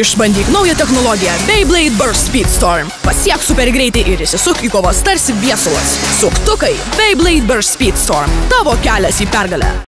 Išbandyk naują technologiją Beyblade Burst Speedstorm. Pasiek super greitį ir įsisuk į kovas tarsi viesulas. Suktukai Beyblade Burst Speedstorm. Tavo kelias į pergalę.